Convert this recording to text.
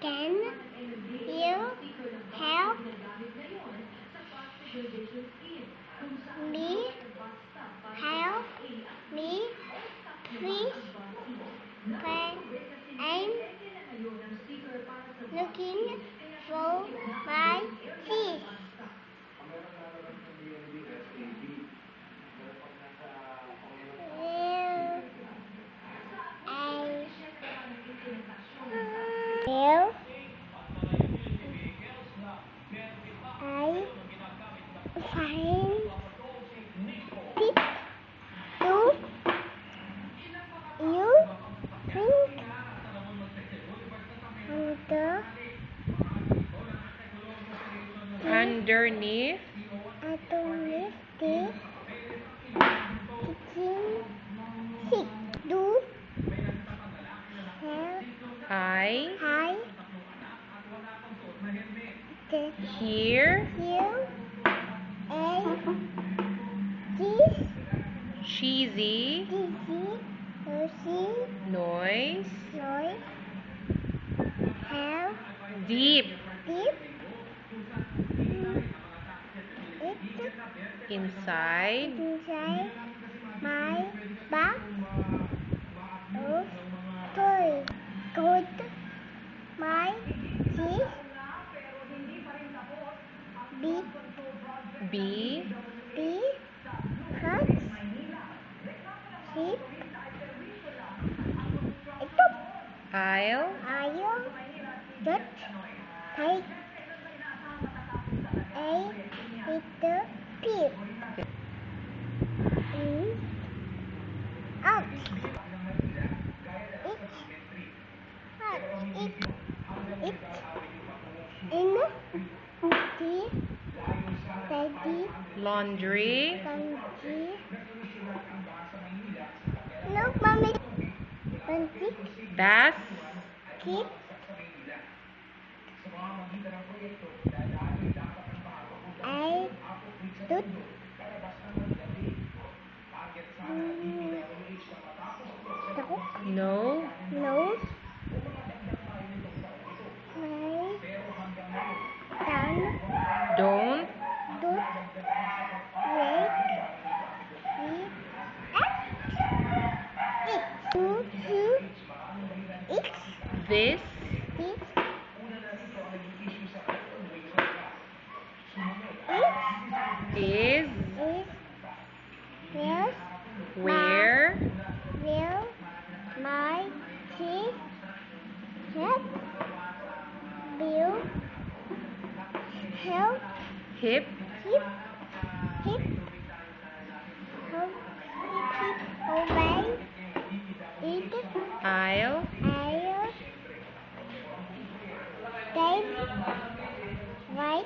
Can you help me help me please? Can I'm looking for my will I find it you think under Underneath. underneath the kitchen sink do have I Okay. Here. here a this cheesy Cheesy. Noisy. noise noise have deep deep it inside inside my back. of be bee huts sheep ito I'll ayaw just a little peep in out it out it it in the Ready. Laundry. Laundry. No, mommy. Laundry. Das. Kit. I. Tut. No. This. Is where where will my help will help hip keep right